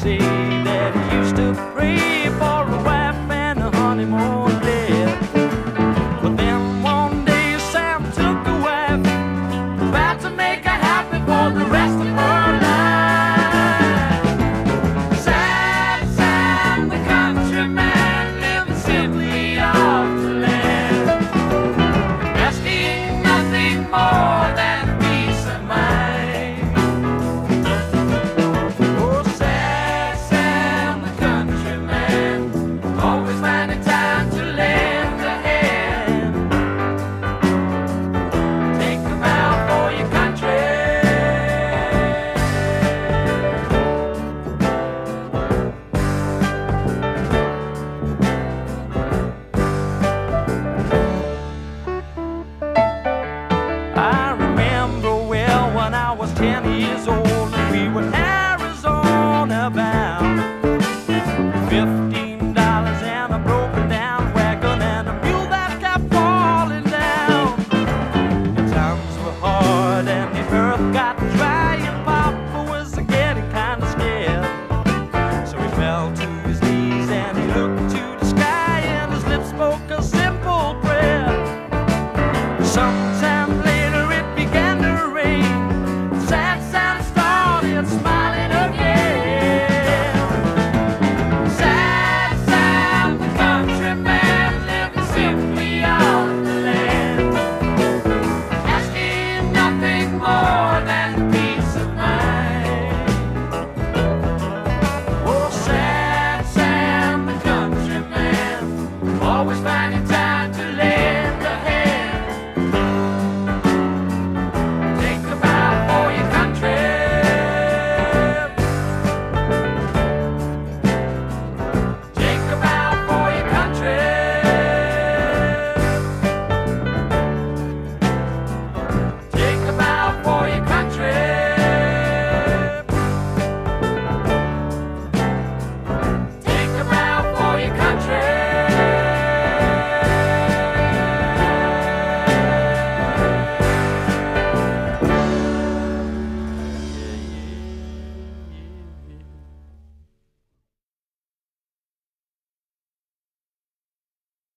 see. Ten